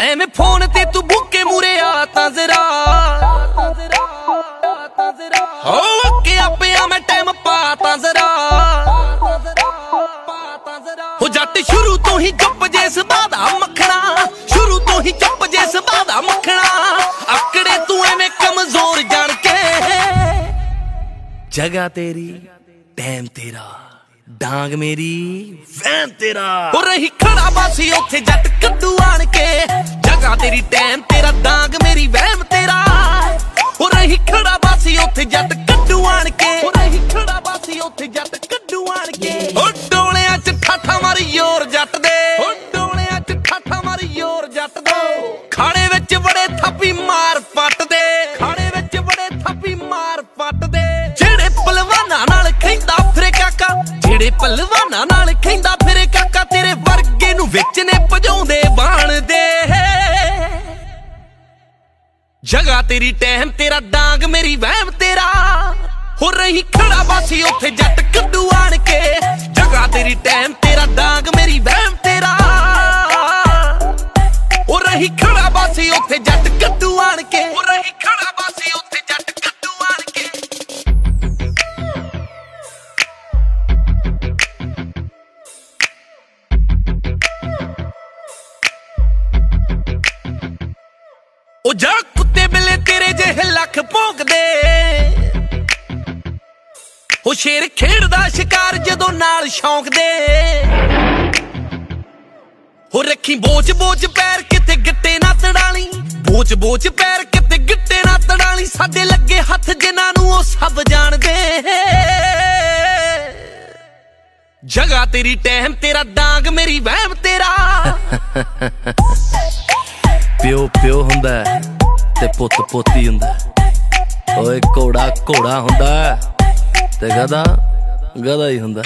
ਐਵੇਂ ਫੋਨ ਤੇ ਤੂੰ ਬੁੱਕੇ ਮੂਰੇ ਆ ਤਾਂ ਜ਼ਰਾ ਹੋ ਕਿ ਆਪਿਆ ਮੈਂ ਟਾਈਮ ਪਾ ਤਾਂ ਜ਼ਰਾ ਹੋ ਜੱਟ ਸ਼ੁਰੂ ਤੋਂ ਹੀ ਚੁੱਪ ਜੇ ਸੁਭਾ ਜਗਾ ਤੇਰੀ ਟਾਈਮ ਤੇਰਾ ਡਾਂਗ ਮੇਰੀ ਵੈਨ ਤੇਰਾ। ਹੋ ਰਹੀ ਖੜਾ ਬਾਸੀ ਉੱਥੇ ਜੱਟ ਕੱਦੂ ਆਣ ਕੇ। ਜਗਾ ਤੇਰੀ ਟਾਈਮ ਤੇਰਾ ਡਾਂਗ ਮੇਰੀ ਵਹਿਮ ਤੇਰਾ। ਹੋ ਰਹੀ ਖੜਾ ਬਾਸੀ ਉੱਥੇ ਜੱਟ ਕੱਦੂ ਆਣ ਕੇ। ਹੋ ਰਹੀ ਖੜਾ ਬਾਸੀ ਉੱਥੇ ਜੱਟ ਕੱਦੂ ਆਣ ਕੇ। ਹੋ ਡੋਲਿਆਂ 'ਚ ਠਾਠਾ ਮਾਰੀ ਯੋਰ ਜੱਟ ਦੇ। ਹੋ ਡੋਲਿਆਂ 'ਚ ਠਾਠਾ ਮਾਰੀ ਯੋਰ ਜੱਟ ਦੇ। ਖਾਣੇ ਵਿੱਚ ਬੜੇ ਥੱਪੀ ਮਾਰ ਪੱਟ ਦੇ। ਖਾਣੇ ਵਿੱਚ ਬੜੇ ਥੱਪੀ ਪਲਵਾਨਾਂ ਨਾਲ ਖੈਂਦਾ ਫਿਰੇ ਕਾਕਾ ਤੇਰੇ ਵਰਗੇ ਨੂੰ ਵਿੱਚ ਨੇ ਭਜਾਉਂਦੇ ਬਾਣ ਦੇ। ਜਗਾ ਤੇਰੀ ਟਹਿਮ ਤੇਰਾ ਡਾਂਗ, ਮੇਰੀ ਵਹਿਮ, ਤੇਰਾ ਹੋ ਰਹੀ ਖੜਾ ਬਾਸੀ, ਉੱਥੇ ਜੱਟ ਕੱਦੂ ਆਣ ਕੇ। ਜਗਾ ਤੇਰੀ ਟਹਿਮ ਤੇਰਾ ਡਾਂਗ, ਮੇਰੀ ਵਹਿਮ, ਤੇਰਾ ਹੋ ਰਹੀ ਖੜਾ ਬਾਸੀ, ਉੱਥੇ ਜੱਟ ਕੱਦੂ ਆਣ ਕੇ। ਹੋ ਰਹੀ ਖੜਾ ਬਾਸੀ ਉਹ ਜਾ ਕੁੱਤੇ ਬਿੱਲੇ ਤੇਰੇ ਜਿਹੇ ਲੱਖ ਭੌਂਕਦੇ। ਉਹ ਸ਼ੇਰ ਖੇਡਦਾ ਸ਼ਿਕਾਰ ਜਦੋਂ ਨਾਲ ਸ਼ੌਂਕ ਦੇ ਹੋ ਰੱਖੀ ਬੋਚ ਬੋਚ ਪੈਰ ਕਿਤੇ ਗਿੱਟੇ ਨਾ ਤੜਾਲੀ। ਬੋਚ ਬੋਚ ਪੈਰ ਕਿਤੇ ਗਿੱਟੇ ਨਾ ਤੜਾਲੀ। ਸਾਡੇ ਲੱਗੇ ਹੱਥ ਜਿਨ੍ਹਾਂ ਨੂੰ ਉਹ ਸਭ ਜਾਣਦੇ। ਜਗਾ ਤੇਰੀ ਟਹਿਮ, ਤੇਰਾ ਡਾਂਗ, ਮੇਰੀ ਵਹਿਮ ਤੇਰਾ। ਪਿਓ ਪਿਓ ਹੁੰਦਾ ਹੈ ਤੇ ਪੁੱਤ, ਪੋਤੀ ਹੁੰਦਾ ਹੈ। ਓਏ ਘੋੜਾ ਘੋੜਾ ਹੁੰਦਾ ਹੈ ਤੇ ਗਧਾ ਗਦਾ ਹੀ ਹੁੰਦਾ